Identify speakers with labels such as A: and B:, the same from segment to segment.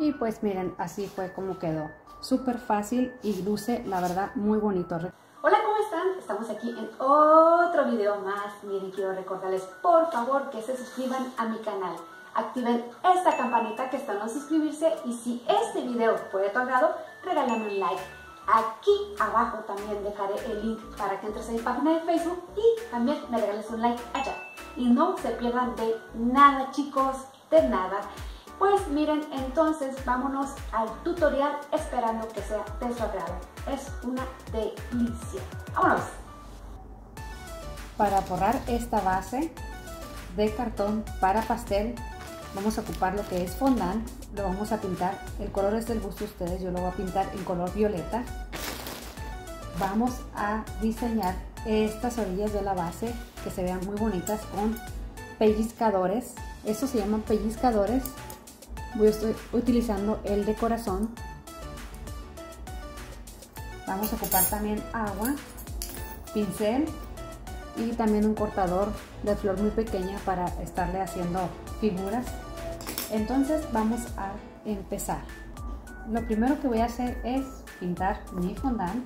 A: Y pues miren, así fue como quedó. Súper fácil y luce, la verdad, muy bonito.
B: Hola, ¿cómo están? Estamos aquí en otro video más. Miren, quiero recordarles, por favor, que se suscriban a mi canal. Activen esta campanita que está en suscribirse y si este video fue de tu agrado, regálame un like. Aquí abajo también dejaré el link para que entres a mi página de Facebook y también me regales un like allá. Y no se pierdan de nada, chicos, de nada. Pues miren, entonces vámonos al tutorial esperando que sea de su agrado. Es una delicia. ¡Vámonos!
A: Para forrar esta base de cartón para pastel, vamos a ocupar lo que es fondant. Lo vamos a pintar, el color es del gusto de ustedes, yo lo voy a pintar en color violeta. Vamos a diseñar estas orillas de la base que se vean muy bonitas con pellizcadores. Estos se llaman pellizcadores voy a estoy utilizando el de corazón. Vamos a ocupar también agua pincel y también un cortador de flor muy pequeña para estarle haciendo figuras. Entonces vamos a empezar. Lo primero que voy a hacer es pintar mi fondant.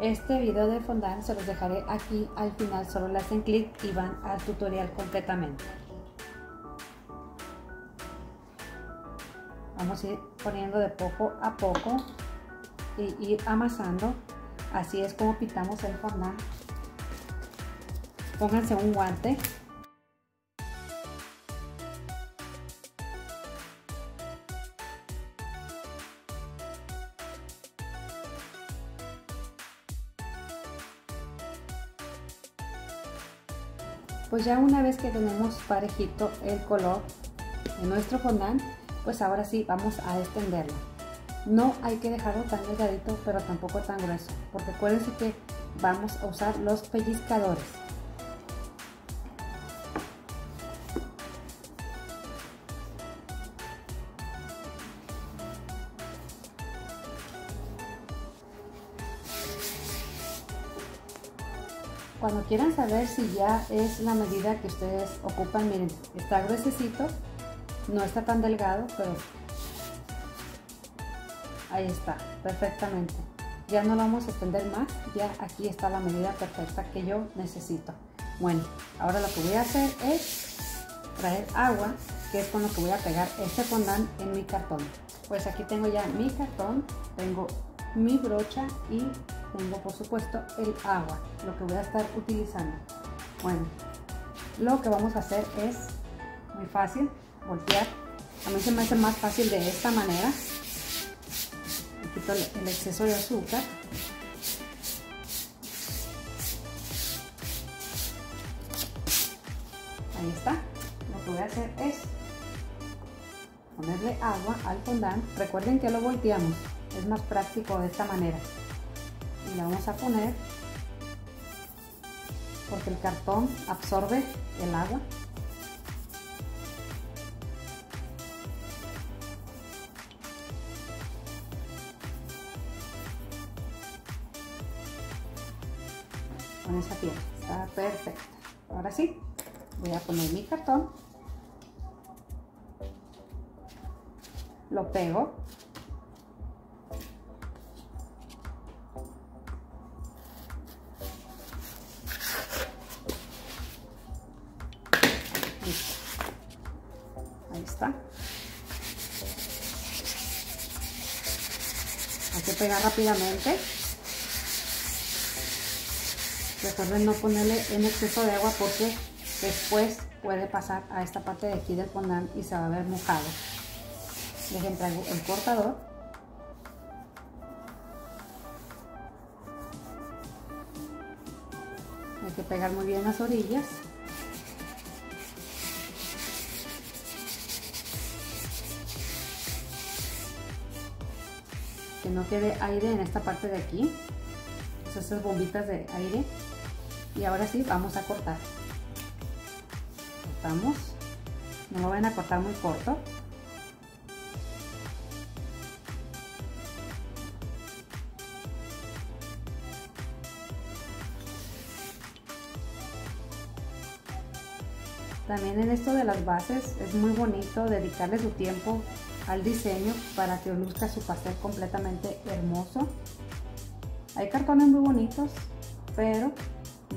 A: Este video de fondant se los dejaré aquí al final solo le hacen clic y van al tutorial completamente vamos a ir poniendo de poco a poco y ir amasando. Así es como pintamos el fondant pónganse un guante. Pues ya una vez que tenemos parejito el color de nuestro fondant pues ahora sí vamos a extenderlo. No hay que dejarlo tan delgadito, pero tampoco tan grueso, porque acuérdense que vamos a usar los pellizcadores. Cuando quieran saber si ya es la medida que ustedes ocupan, miren, está gruesecito, no está tan delgado, pero ahí está, perfectamente. Ya no lo vamos a extender más, ya aquí está la medida perfecta que yo necesito. Bueno, ahora lo que voy a hacer es traer agua, que es con lo que voy a pegar este fondant en mi cartón. Pues aquí tengo ya mi cartón, tengo mi brocha y tengo por supuesto el agua, lo que voy a estar utilizando. Bueno, lo que vamos a hacer es muy fácil, voltear. A mí se me hace más fácil de esta manera. Quito el exceso de azúcar. Ahí está. Lo que voy a hacer es ponerle agua al fondant. Recuerden que lo volteamos. Es más práctico de esta manera. Y la vamos a poner porque el cartón absorbe el agua esa. Está perfecta. Ahora sí, voy a poner mi cartón. Lo pego. Ahí está. Hay que pegar rápidamente. Recuerden no ponerle en exceso de agua porque después puede pasar a esta parte de aquí del fondant y se va a ver mojado. Dejen traigo el cortador. Hay que pegar muy bien las orillas. Que no quede aire en esta parte de aquí. Esas bombitas de aire y ahora sí vamos a cortar. Cortamos. No lo van a cortar muy corto. También en esto de las bases es muy bonito dedicarle su tiempo al diseño para que luzca su pastel completamente hermoso. Hay cartones muy bonitos, pero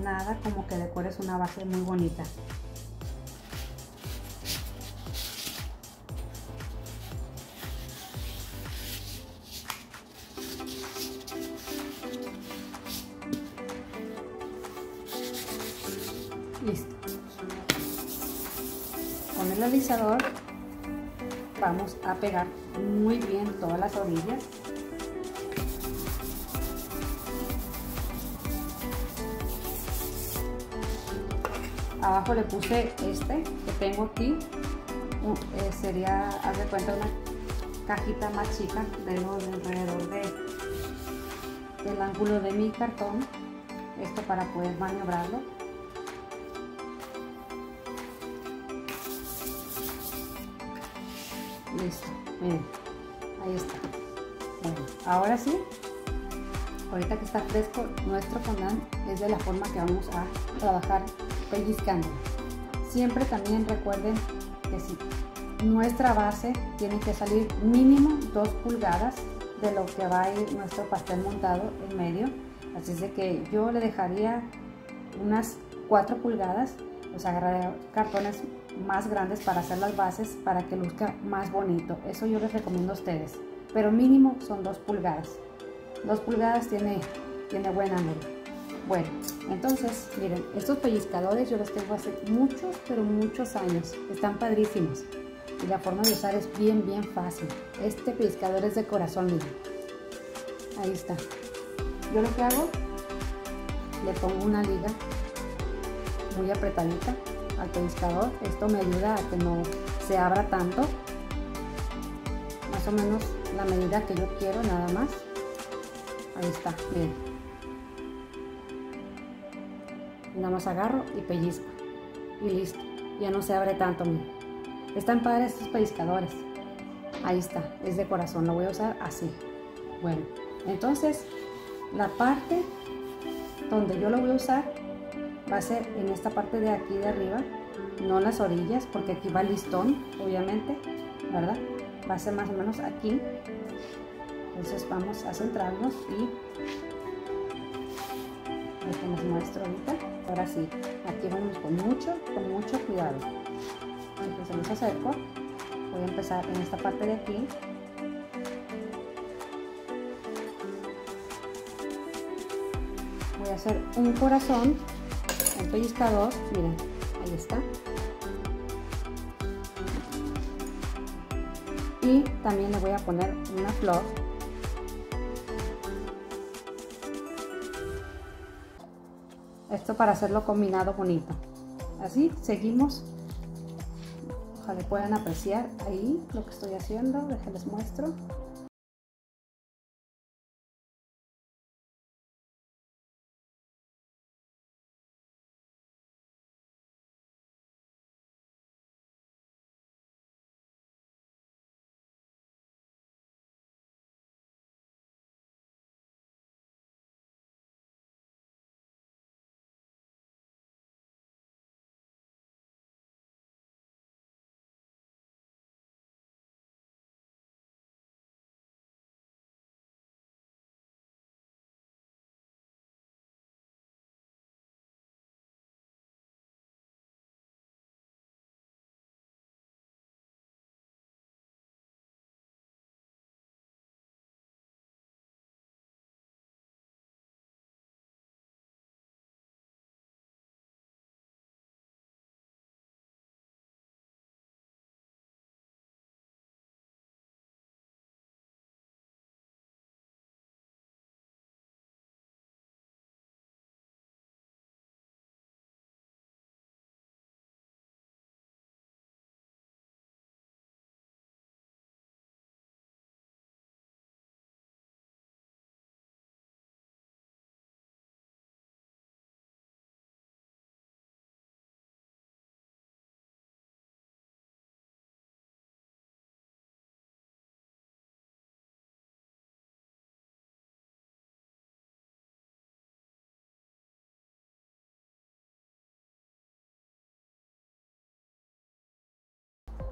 A: nada como que decores una base muy bonita. Listo. Con el alisador vamos a pegar muy bien todas las orillas. Abajo le puse este que tengo aquí. Eh, sería, haz de cuenta, una cajita más chica de los alrededor de, del ángulo de mi cartón. Esto para poder maniobrarlo listo miren ahí está bueno ahora sí ahorita que está fresco nuestro fondant es de la forma que vamos a trabajar pellizcando siempre también recuerden que si nuestra base tiene que salir mínimo 2 pulgadas de lo que va a ir nuestro pastel montado en medio así es de que yo le dejaría unas 4 pulgadas pues agarraré cartones más grandes para hacer las bases para que luzca más bonito. Eso yo les recomiendo a ustedes. Pero mínimo son 2 pulgadas. 2 pulgadas tiene, tiene buen ángulo. Bueno, entonces, miren, estos pellizcadores yo los tengo hace muchos, pero muchos años. Están padrísimos. Y la forma de usar es bien, bien fácil. Este pellizcador es de corazón, miren. Ahí está. Yo lo que hago, le pongo una liga muy apretadita al pescador. Esto me ayuda a que no se abra tanto. Más o menos la medida que yo quiero, nada más. Ahí está, bien. Nada más agarro y pellizco. Y listo. Ya no se abre tanto, miren. Están padres estos pellizcadores. Ahí está, es de corazón. Lo voy a usar así. Bueno, entonces la parte donde yo lo voy a usar va a ser en esta parte de aquí de arriba, no las orillas, porque aquí va el listón, obviamente, ¿verdad? Va a ser más o menos aquí. Entonces vamos a centrarnos y les muestro ahorita. Ahora sí, aquí vamos con mucho, con mucho cuidado. Entonces los acerco. Voy a empezar en esta parte de aquí. Voy a hacer un corazón el pellizcador, miren, ahí está. Y también le voy a poner una flor. Esto para hacerlo combinado bonito. Así seguimos. Ojalá puedan apreciar ahí lo que estoy haciendo. Déjenles muestro.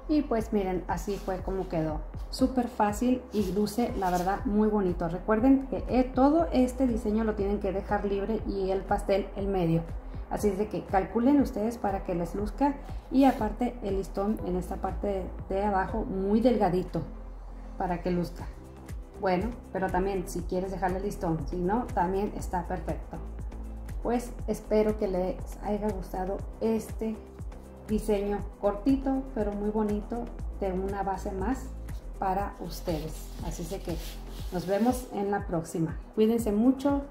A: Y pues miren, así fue como quedó. Súper fácil y luce, la verdad, muy bonito. Recuerden que eh, todo este diseño lo tienen que dejar libre y el pastel el medio. Así es de que calculen ustedes para que les luzca. Y aparte el listón en esta parte de, abajo muy delgadito para que luzca. Bueno, pero también si quieres dejarle el listón, si no, también está perfecto. Pues espero que les haya gustado este diseño cortito pero muy bonito de una base más para ustedes. Así es que nos vemos en la próxima. Cuídense mucho.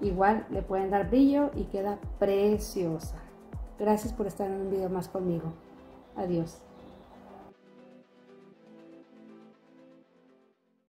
A: Igual le pueden dar brillo y queda preciosa. Gracias por estar en un video más conmigo. Adiós.